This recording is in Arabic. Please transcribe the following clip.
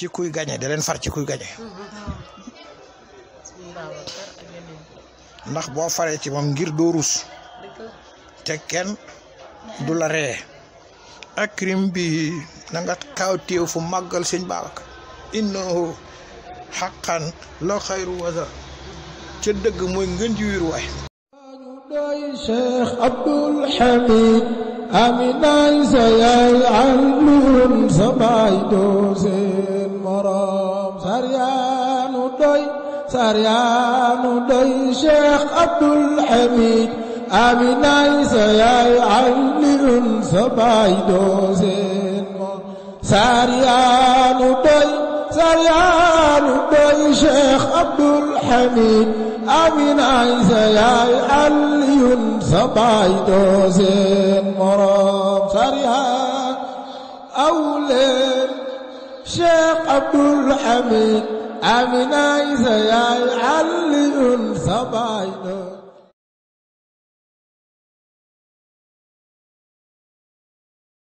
ci kuy gañe da leen far ci kuy gañe. Ndax boo faree ci moom ngir doo rus te kenn du la ree. Akrim bi na nga kaaw téew fu màggal sëñ Babacar. Innahu xaqan la xayru wasa ca dëgg mooy ngën ji wiir waay. Doy Cheikh Abdul Hamid aminaay sa yaay alluun sa baay ساريانو دوي ساريانو دوي شيخ عبد الحميد امين اي سي اي عينن سباي دوزين. سريانو دوي ساريانو دوي شيخ عبد الحميد امين اي سي اي عينن سباي دوزين. مرام سريان أولي Hamid aminaay sa yaay aliyun sa baay doo